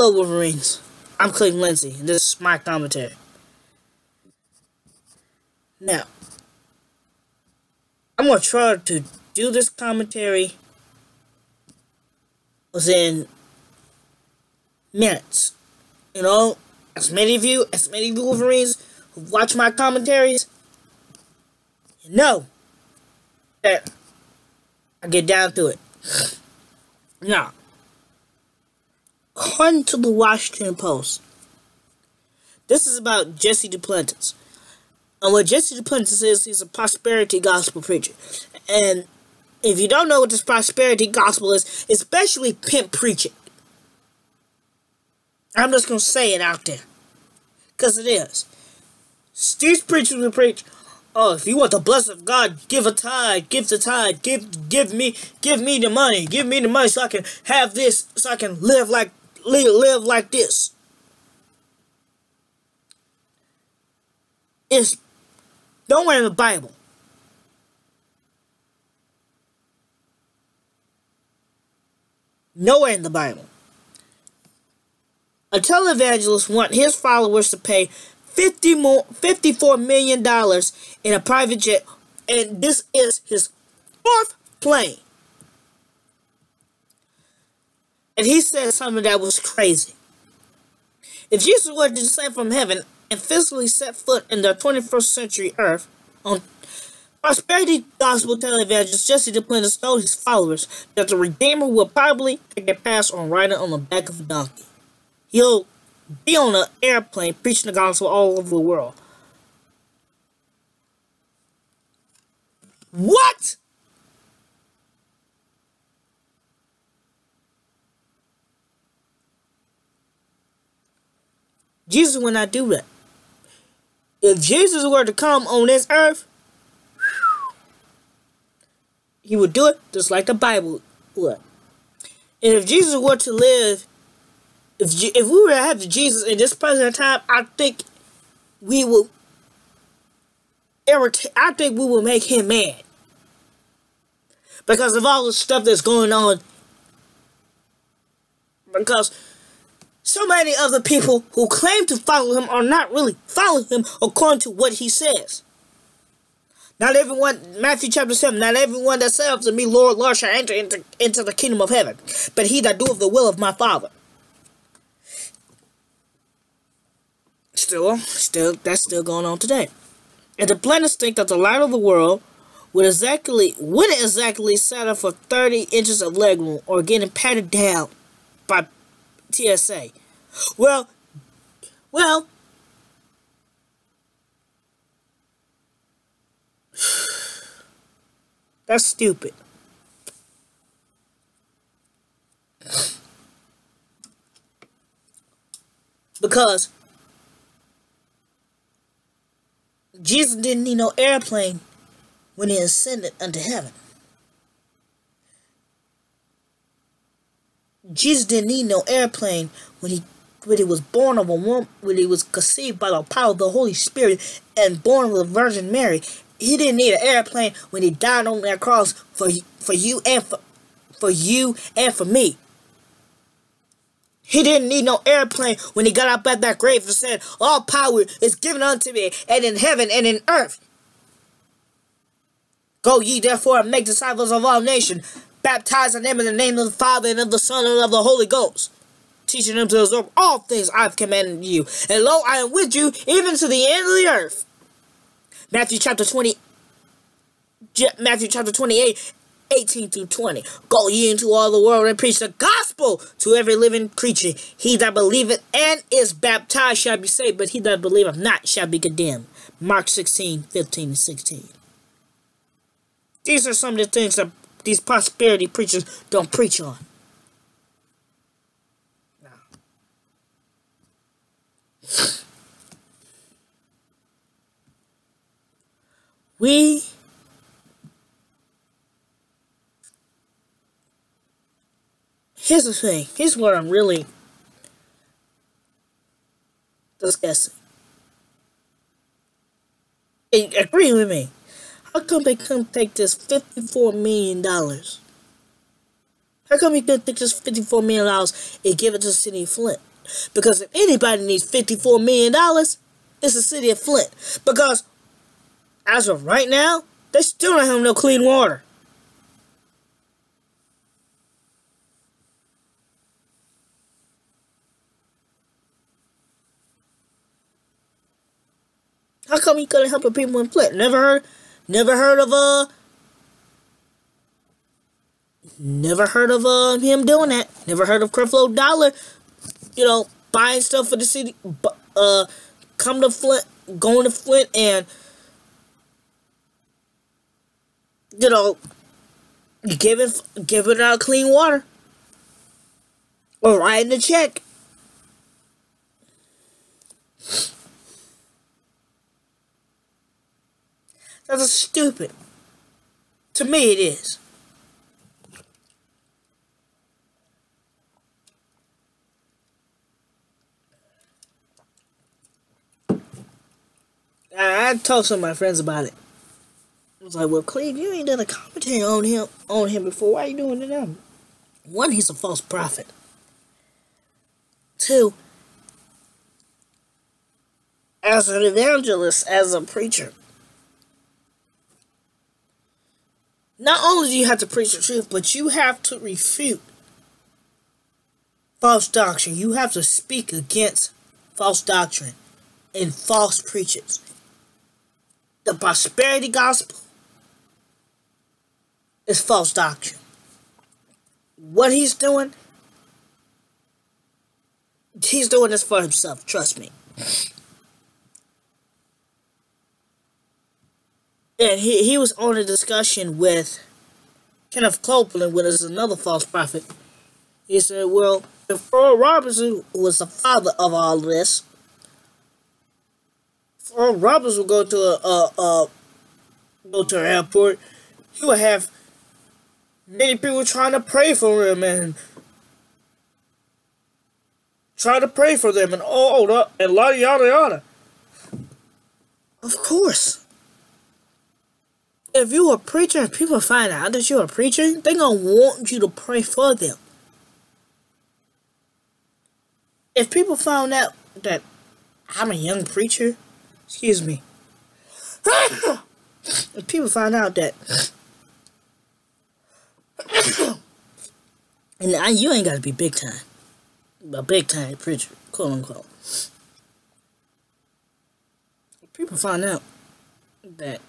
Hello, Wolverines. I'm Cleveland Lindsey, and this is my commentary. Now, I'm going to try to do this commentary within minutes. You know, as many of you, as many of you Wolverines who watch my commentaries, you know that I get down to it. Now, according to the Washington Post, this is about Jesse Duplantis. And what Jesse Duplantis is, he's a prosperity gospel preacher. And if you don't know what this prosperity gospel is, especially pimp preaching. I'm just going to say it out there. Because it is. These preachers will preach, oh, if you want the blessing of God, give a tithe, give the tithe, give give me give me the money, give me the money so I can have this, so I can live like live, like this. It's nowhere in the Bible. Nowhere in the Bible. A televangelist want his followers to pay 50 more, $54 million in a private jet, and this is his fourth plane. And he said something that was crazy. If Jesus were to descend from heaven and physically set foot in the 21st century earth, on prosperity gospel televangelist Jesse Duplantis told his followers that the Redeemer will probably take a pass on riding on the back of a donkey. He'll be on an airplane preaching the gospel all over the world. What? Jesus would not do that. If Jesus were to come on this earth, he would do it just like the Bible would. And if Jesus were to live, if if we were to have Jesus in this present time, I think we will irritate. I think we will make him mad because of all the stuff that's going on. Because so many of the people who claim to follow him are not really following him according to what he says. Not everyone, Matthew chapter 7, not everyone that to me, Lord, Lord, shall enter into, into the kingdom of heaven, but he that doeth the will of my Father. Still, still, that's still going on today. And Duplantis think that the light of the world would exactly, wouldn't exactly settle for 30 inches of legroom or getting patted down by TSA. Well, well, that's stupid. Because Jesus didn't need no airplane when he ascended unto heaven. Jesus didn't need no airplane when he when he was born of a woman, when he was conceived by the power of the Holy Spirit and born of the Virgin Mary. He didn't need an airplane when he died on that cross for for you and for for you and for me. He didn't need no airplane when he got up at that grave and said, All power is given unto me, and in heaven and in earth. Go ye therefore and make disciples of all nations, baptizing them in the name of the Father and of the Son and of the Holy Ghost, teaching them to observe all things I've commanded you. And lo, I am with you even to the end of the earth. Matthew chapter 20, Matthew chapter 28, 18 through 20. Go ye into all the world and preach the gospel to every living creature. He that believeth and is baptized shall be saved, but he that believeth not shall be condemned. Mark 16, 15 and 16. These are some of the things that these prosperity preachers don't preach on. We here's the thing. Here's what I'm really discussing. Agree with me. How come they come take this $54 million How come you couldn't take this $54 million and give it to the city of Flint? Because if anybody needs $54 million, it's the city of Flint. Because as of right now, they still don't have no clean water. How come you couldn't help the people in Flint? Never heard, never heard of a. never heard of uh him doing that. Never heard of Creflo Dollar, you know, buying stuff for the city. Uh, come to Flint, going to Flint, and you know, giving giving out clean water or writing a check. That's stupid. To me, it is. I, I talked to my friends about it. I was like, well, Cleve, you ain't done a commentary on him on him before. Why are you doing it now? One, he's a false prophet. Two, as an evangelist, as a preacher, not only do you have to preach the truth, but you have to refute false doctrine. You have to speak against false doctrine and false preachers. The prosperity gospel is false doctrine. What he's doing, he's doing this for himself, trust me. And he, he was on a discussion with Kenneth Copeland, which is another false prophet. He said, well, if Earl Robinson was the father of all this, Earl Robinson would go to a, a, a go to an airport, he would have many people trying to pray for him and try to pray for them and all that and yada yada yada. Of course if you're a preacher and people find out that you're a preacher, they're going to want you to pray for them. If people found out that I'm a young preacher, excuse me, if people find out that, and I, you ain't got to be big time, a big time preacher, quote unquote. If people find out that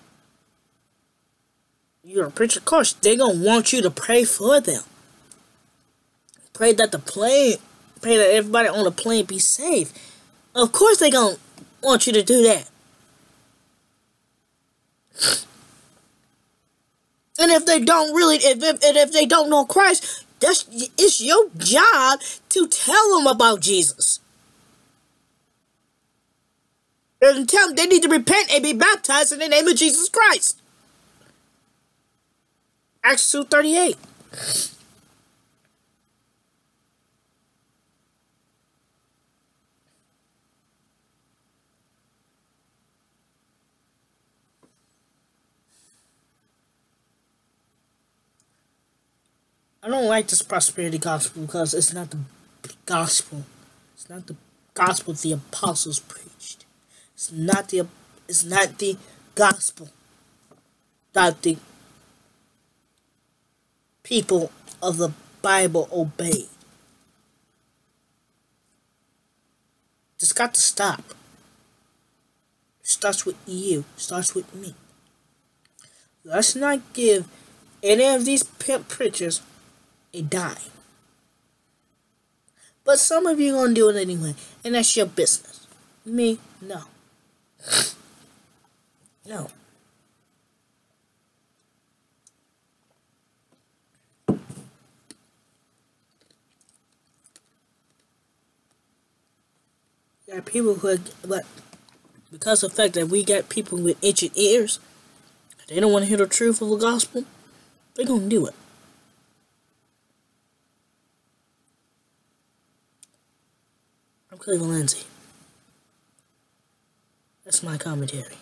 you're a preacher, of course, they're going to want you to pray for them. Pray that the plane, pray that everybody on the plane be safe. Of course, they're going to want you to do that. And if they don't really, if, if, if they don't know Christ, that's it's your job to tell them about Jesus. And tell them they need to repent and be baptized in the name of Jesus Christ. Acts 2.38. I don't like this prosperity gospel because it's not the gospel. It's not the gospel the apostles preached. It's not the it's not the gospel that the people of the Bible obey. This got to stop. It starts with you. Starts with me. Let's not give any of these pimp preachers a dime. But some of you are gonna do it anyway, and that's your business. Me, no. No. There are people who, but because of the fact that we got people with itching ears, they don't want to hear the truth of the gospel, they're to do it. I'm Cleveland Lindsey. That's my commentary.